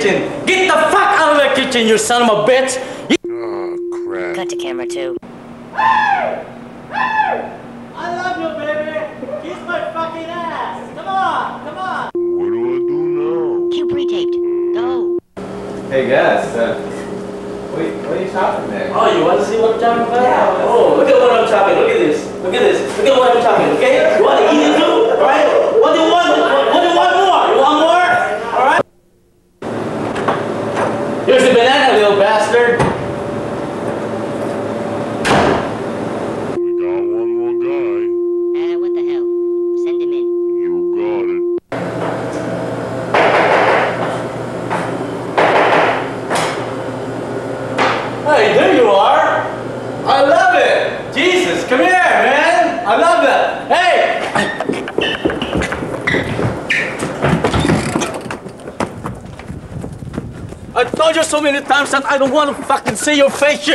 kitchen. Get the fuck out of the kitchen, you son of a bitch. You- Oh, crap. Cut to camera two. I love you, baby. Kiss my fucking ass. Come on, come on. What do I do now? Cue pre-taped. Go. Hey guys, uh, what, what are you talking there? Oh, you want to see what I'm talking about? Oh, look at what I'm talking. Look at this. Look at this. Look at what I'm talking. Okay? You want to eat it too? All right? What do you want? What, what do you want more? You want more? All right? Here's the banana, little bastard. We got one more guy. Uh, what the hell? Send him in. You got it. Hey, there you are. I love it. Jesus, I told you so many times that I don't want to fucking see your face.